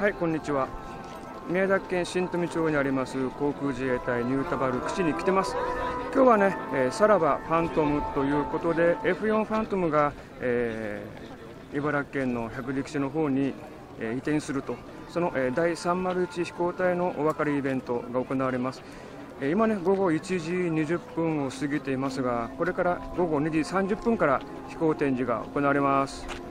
はいこんにちは。宮崎県新富町にあります航空自衛隊ニュータバル基地に来てます。今日はね、えー、さらばファントムということで F4 ファントムが、えー、茨城県の百力士の方に、えー、移転すると。その、え、第301飛行隊のお別れイベントが行われます。今ね午後1時20分を過ぎていますがこれから午後2時30分から飛行展示が行われます。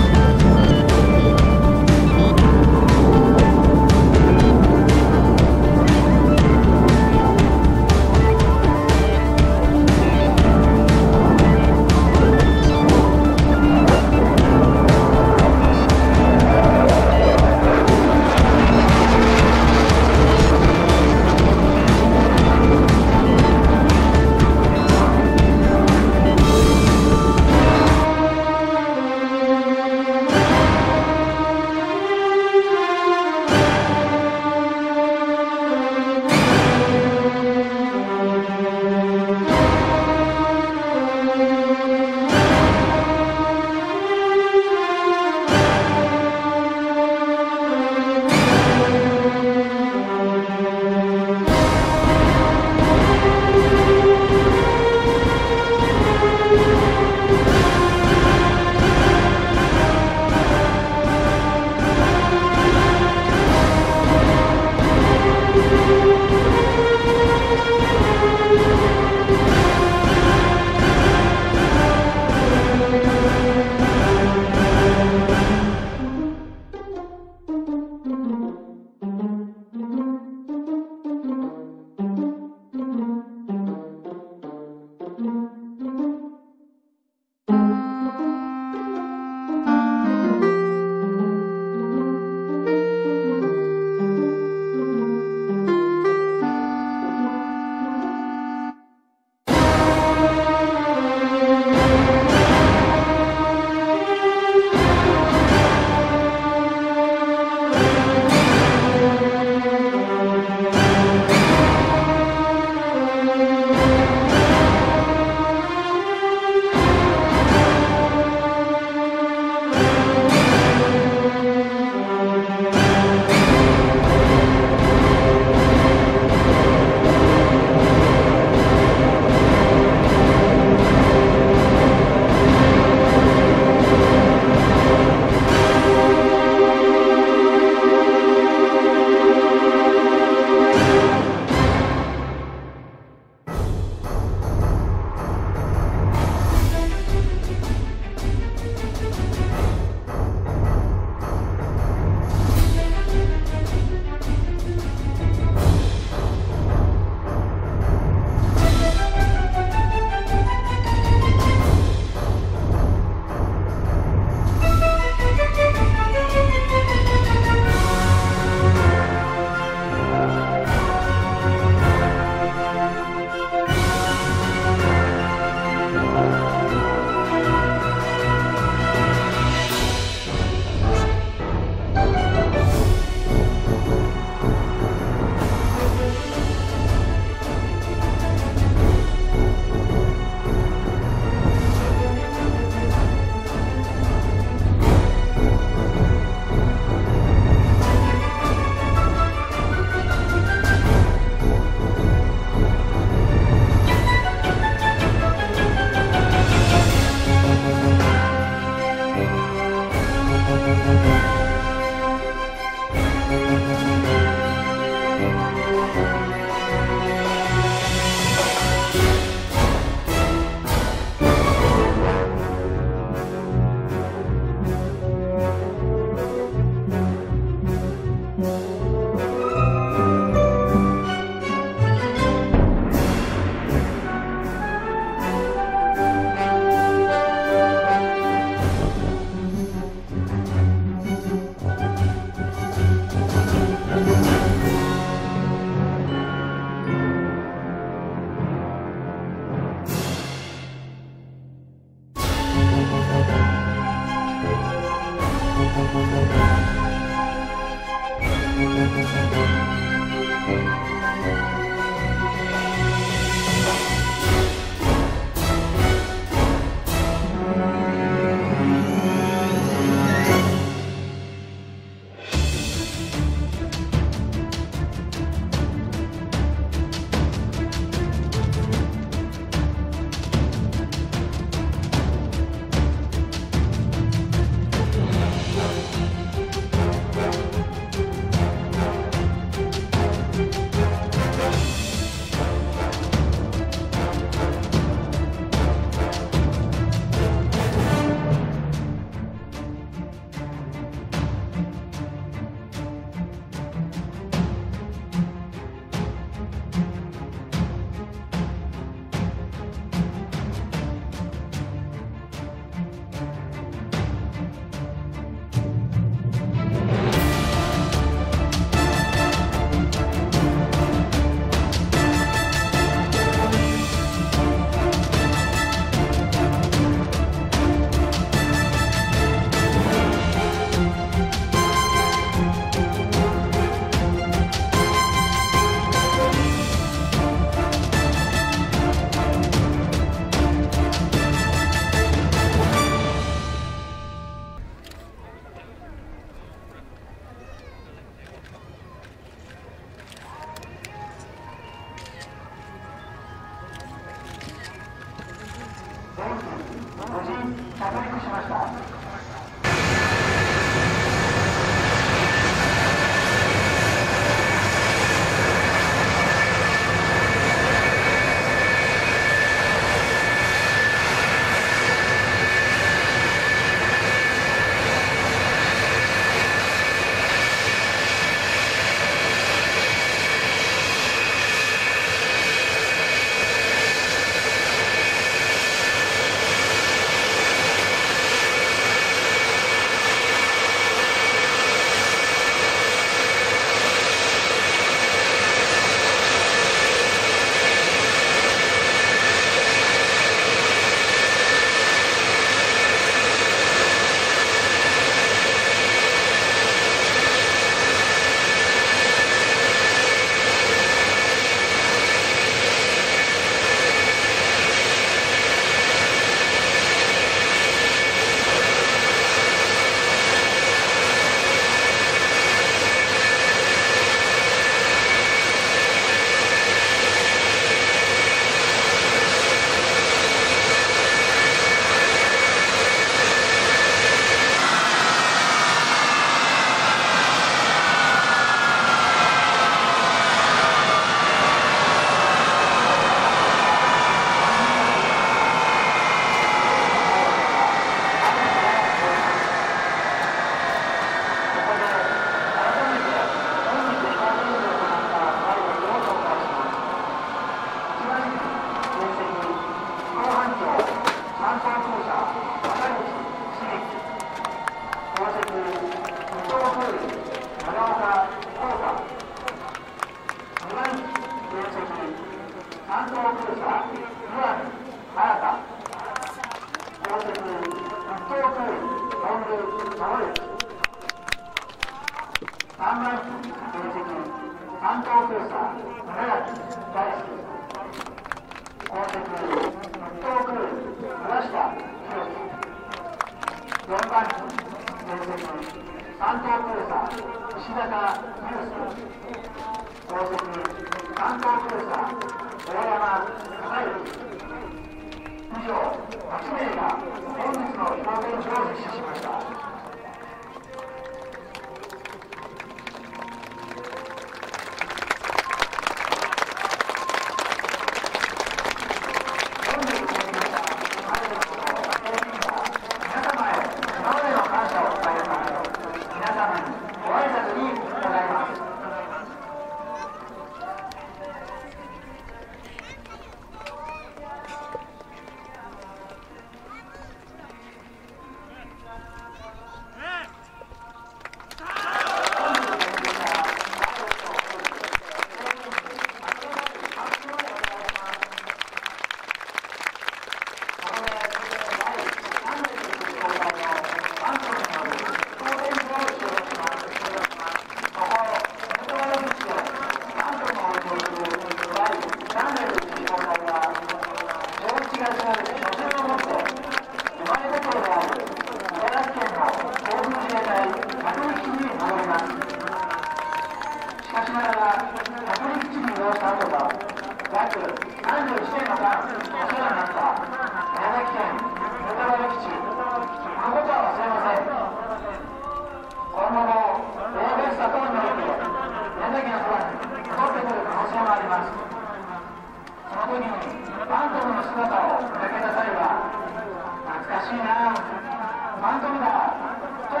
と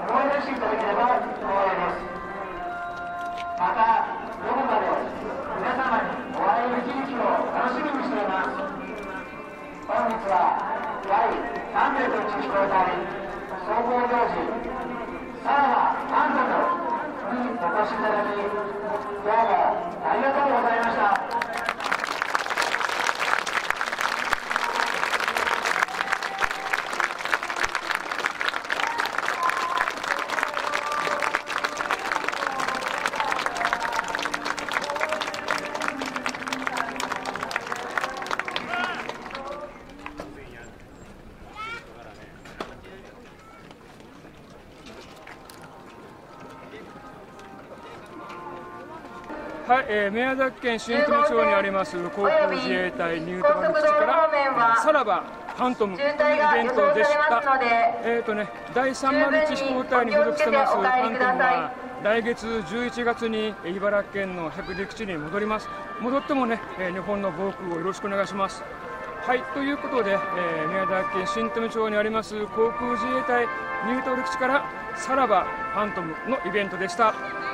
思い出していただければ光栄ですまたどこかで皆様にお会いできる日を楽しみにしています。本日は第301飛行隊総合行事さらばファントムにお越しいただきどうもありがとうございました。はい、えー宮崎県新富町にあります航空自衛隊ニュートラル基地からさらばファントムというイベントでした。えっ、とね、第301飛行隊に所属してますファントムは来月11月に茨城県の百里基地に戻ります。戻ってもね、えー日本の防空をよろしくお願いします。はい、ということで、えー宮崎県新富町にあります航空自衛隊ニュートラル基地からさらばファントムのイベントでした。